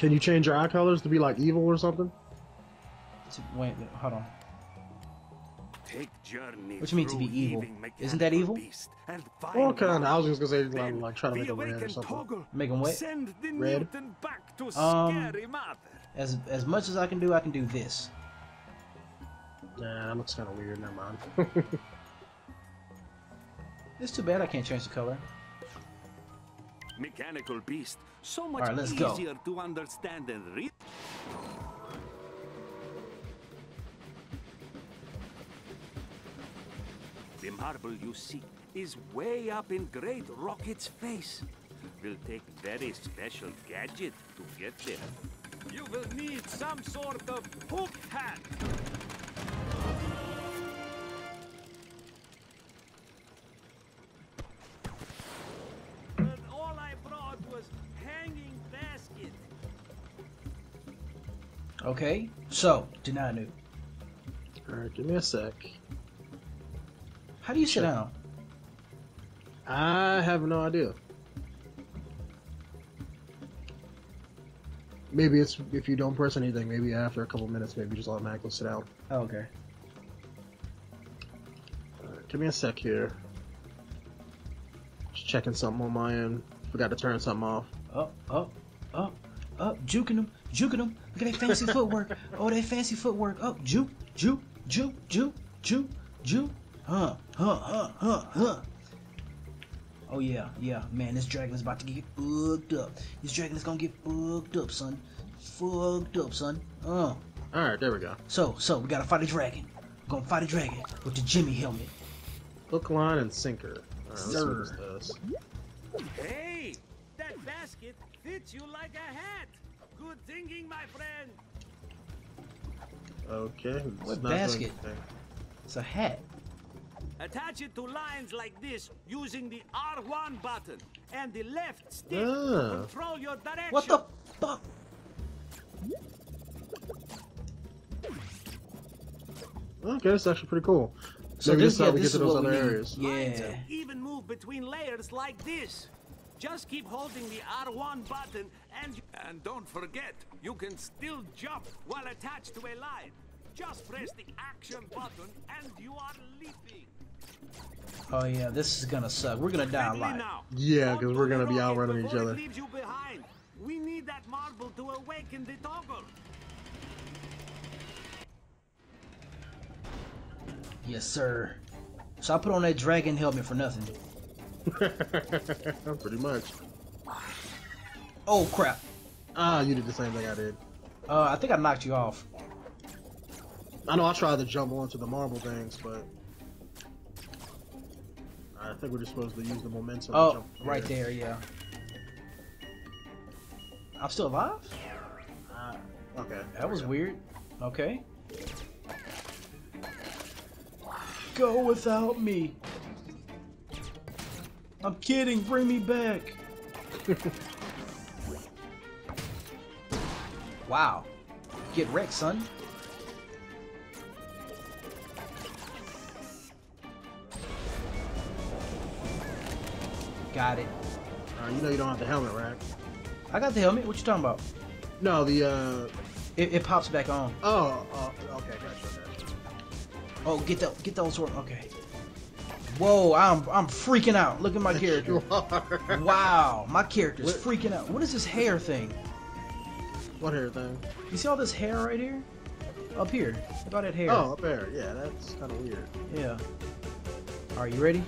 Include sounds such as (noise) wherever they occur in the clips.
Can you change your eye colors to be like evil or something? Wait, wait, hold on. Take journey What you mean to be evil? Isn't that evil? beast and Well, kind of. I was just gonna say Then like, like try to make the it red or something. Toggle Make 'em wet? Send the Red? back to Um, scary mother. As as much as I can do, I can do this. Nah, that looks kind of weird. Never mind. (laughs) It's too bad I can't change the color. Mechanical beast, so much Alright, let's go. easier to understand and read. The marble you seek is way up in Great Rocket's face. Will take very special gadget to get there. You will need some sort of hook hat. Okay, so Denonu, All right, give me a sec. how do you sit Sure. down? I have no idea. Maybe it's if you don't press anything. Maybe after a couple minutes, maybe just automatically sit down. Oh, okay. Right, give me a sec here. Just checking something on my end. Forgot to turn something off. Up, up, up, up, juking them, juking them. Look at that fancy footwork. Oh, that fancy footwork. Up, juke, juke, juke, juke, juke, juke. Huh, huh, huh, huh, huh. Oh yeah, yeah, man, this dragon is about to get fucked up. This dragon is gonna get fucked up, son. Fucked up, son. Uh. All right, there we go. So, so we gotta fight a dragon. We're gonna fight a dragon with the Jimmy helmet. Hook, line, and sinker. All right, let's this Sir. Hey, that basket fits you like a hat. Good thinking, my friend. Okay. What not basket? It's a hat. Attach it to lines like this using the R1 button and the left stick. Ah. Control your direction. What the fuck? Okay, that's actually pretty cool. So Maybe this, this is how yeah, we get to those other need. areas. Yeah. are even move between layers like this. Just keep holding the R1 button and and don't forget, you can still jump while attached to a line. Just press the action button and you are leaping. Oh yeah, this is gonna suck. We're gonna die Quickly alive. now. Yeah, Onto 'cause we're gonna be outrunning each before it other. leaves you behind. We need that marble to awaken the toggle. Yes, sir. So I put on that dragon helmet for nothing. (laughs) Pretty much. Oh crap. Ah, you did the same thing I did. Uh, I think I knocked you off. I know I tried to jump onto the marble things, but I think we're just supposed to use the momentum. to Oh, jump right there, yeah. I'm still alive? Ah, okay. That was weird. Okay. Go without me. I'm kidding. Bring me back. (laughs) wow. Get wrecked, son. Got it. Uh, you know you don't have the helmet, right? I got the helmet. What you talking about? No, the uh. It, it pops back on. Oh, oh okay, gotcha. gotcha. Oh, get that, get those sword. Okay. Whoa, I'm, I'm freaking out. Look at my character. (laughs) Wow, my character's What- freaking out. What is this hair thing? What hair thing? You see all this hair right here? Up here. At that hair. Oh, up there. Yeah, that's kind of weird. Yeah. Are you ready?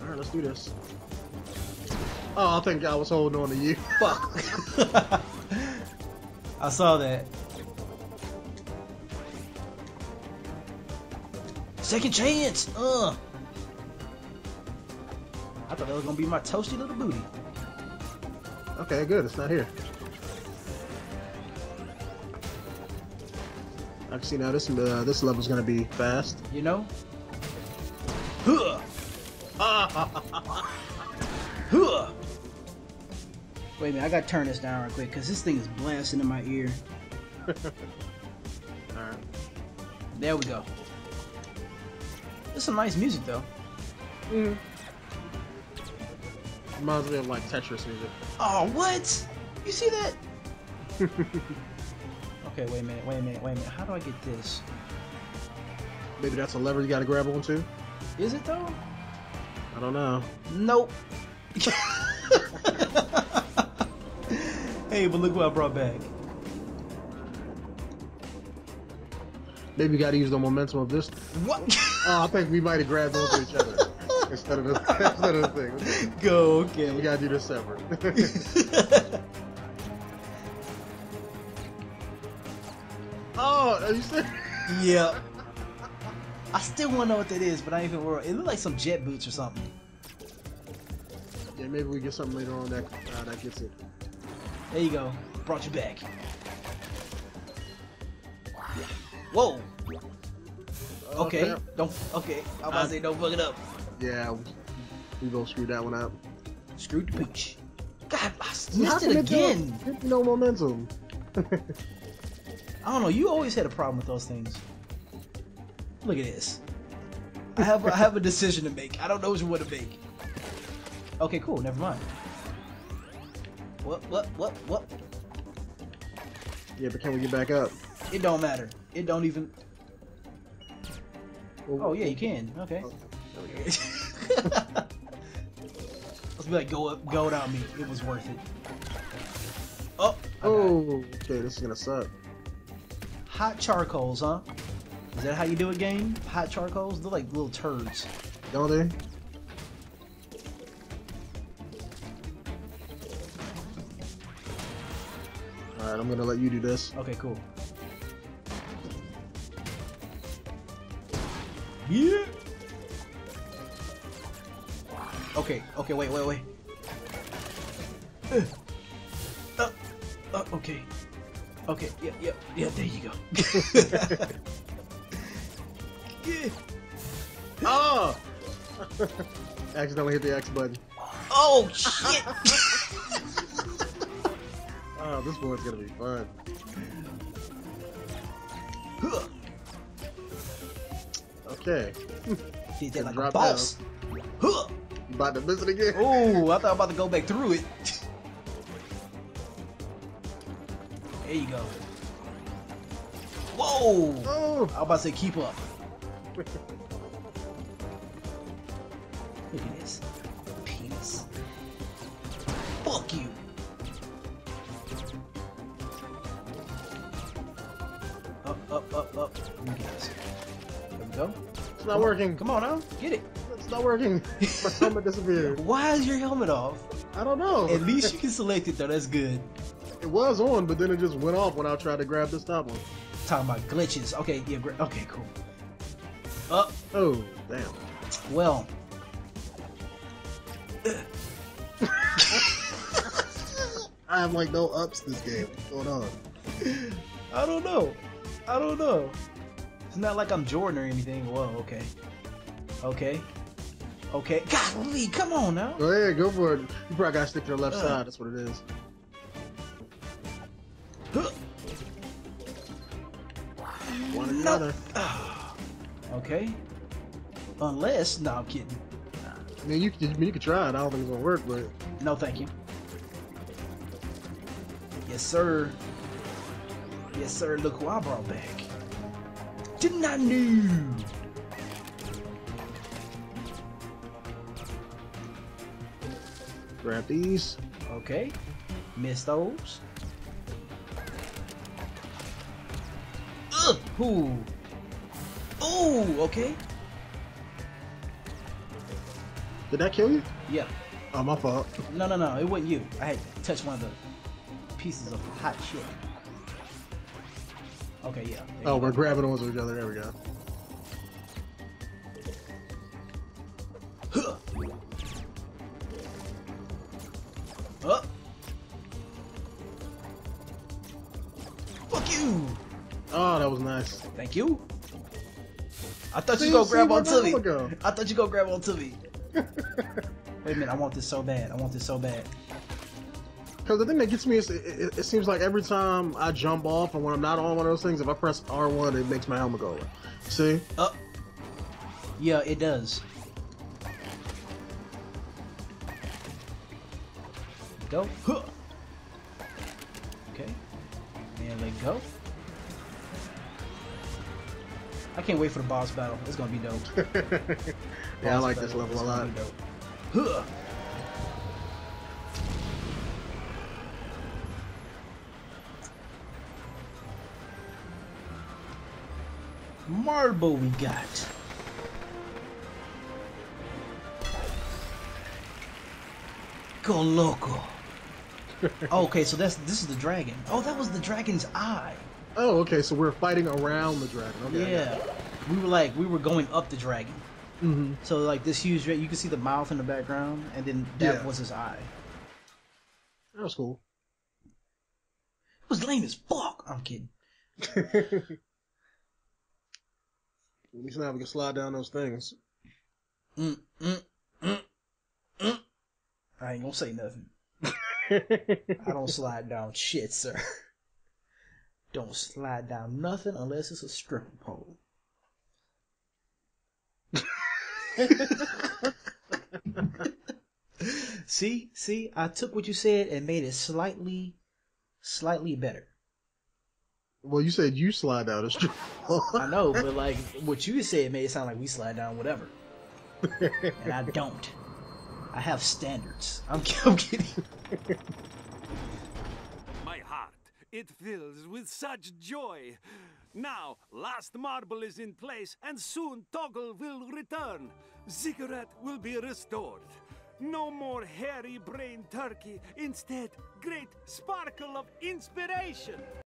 All right, let's do this. Oh, I think I was holding on to you. Fuck. (laughs) (laughs) I saw that. Second chance. Uh. I thought that was gonna be my toasty little booty. Okay, good. It's not here. I can see now this uh, this level's gonna be fast. You know? Huh. (laughs) Huh. Wait a minute, I gotta turn this down real quick because this thing is blasting in my ear. (laughs) Alright. There we go. This is some nice music though. Mm. Reminds me of like Tetris music. Oh, what? You see that? (laughs) okay, wait a minute, wait a minute, wait a minute. How do I get this? Maybe that's a lever you gotta grab onto. Is it though? I don't know. Nope. (laughs) hey, but look what I brought back. Maybe you gotta use the momentum of this. What? (laughs) Oh, I think we might have grabbed onto each other (laughs) instead of the, instead of the thing. Go, We gotta do this separate. (laughs) oh, are you serious? yeah. I still want to know what that is, but I ain't even worried. It look like some jet boots or something. Yeah, maybe we get something later on that uh, that gets it. There you go. Brought you back. Whoa. Okay. Okay. Don't. Okay. I'm about to say don't fuck it up. Yeah, we- both screwed that one up. Screwed the pooch. God, I missed it again. it No momentum. I don't know. You always had a problem with those things. Look at this. I have I have a (laughs) decision to make. I don't know which one to make. Okay, cool. Never mind. What? What? What? What? yeah, but can we get back up? It don't matter. It don't even. Well, Oh yeah, you can. Okay. Oh, there we go. (laughs) (laughs) Let's be like, go up, go without me. It was worth it. Oh. I got it. Oh, okay, this is gonna suck. Hot charcoals, huh? Is that how you do it, game? Hot charcoals? They're like little turds. Don't they? Alright, I'm gonna let you do this. Okay, cool. Yeah. Okay, okay, wait, wait, wait. Uh, uh, uh, okay. Okay, yeah, yeah, yeah, there you go. (laughs) yeah. Oh! (laughs) Accidentally hit the X button. Oh, shit! Oh, this one's gonna be fun. Okay. (laughs) Did that like a boss. Huh. You about to miss it again? (laughs) Oh, I thought I was about to go back through it. (laughs) there you go. Whoa! Oh! I was about to say keep up. Look at this. Penis. Fuck you. Not working. Come on now. Get it. It's not working. My helmet disappeared. (laughs) Why is your helmet off? I don't know. At least you can select it though. That's good. it was on, but then it just went off when I tried to grab this top one. Talking about glitches. Okay, yeah, great. Okay, cool. Up. Oh, damn. Well. (laughs) I have like no ups this game. What's going on? I don't know. I don't know. It's not like I'm Jordan or anything. Whoa, okay. Okay. Okay. Golly, come on now. Go ahead, go for it. You probably gotta stick to the left Uh. side. That's what it is. Huh. (gasps) One No. other. (sighs) Okay. Unless, no, I'm kidding. I mean, you could, you could try it. I don't think it's gonna work, but No, thank you. Yes, sir. Yes, sir. Look who I brought back. Didn't I know? grab these. Okay. Miss those. Ugh. Ooh. Ooh. Okay. Did that kill you? Yeah. Oh, my fault. No, no, no. It wasn't you. I had touched one of the pieces of hot shit. Okay. Yeah. Oh, we're grabbing onto each other. There we go. Huh. Fuck you. Oh, that was nice. Thank you. I thought See- you go grab onto me. I thought you go grab onto me. (laughs) Wait a minute, I want this so bad. I want this so bad. Because the thing that gets me is it, it, it seems like every time I jump off and when I'm not on one of those things, if I press R1, it makes my helmet go away. See? Up. Yeah, it does. Go. Huh. Okay. And let go. I can't wait for the boss battle. It's gonna be dope. (laughs) yeah, I like this battle level a is gonna lot. be dope. Huh. Marble we got. Go loco. (laughs) okay, so that's this is the dragon. Oh, that was the dragon's eye. Oh, okay. So we're fighting around the dragon. Okay. yeah, we were like we were going up the dragon. Mm-hmm. So like this huge, you can see the mouth in the background, and then that Yeah. was his eye. That was cool. It was lame as fuck. I'm kidding. (laughs) At least now we can slide down those things. Mm, mm, mm, mm. I ain't gonna say nothing. I don't (laughs) slide down shit, sir. Don't slide down nothing unless it's a stripper pole. (laughs) see, see, I took what you said and made it slightly, slightly better. Well, you said you slide down a strip. I know, but like what you said made it sound like we slide down whatever, and I don't. I have standards. I'm, (laughs) I'm kidding. My heart, it fills with such joy. Now, last marble is in place, and soon Toggle will return. Ziggurat will be restored. No more hairy brain turkey, instead, great sparkle of inspiration.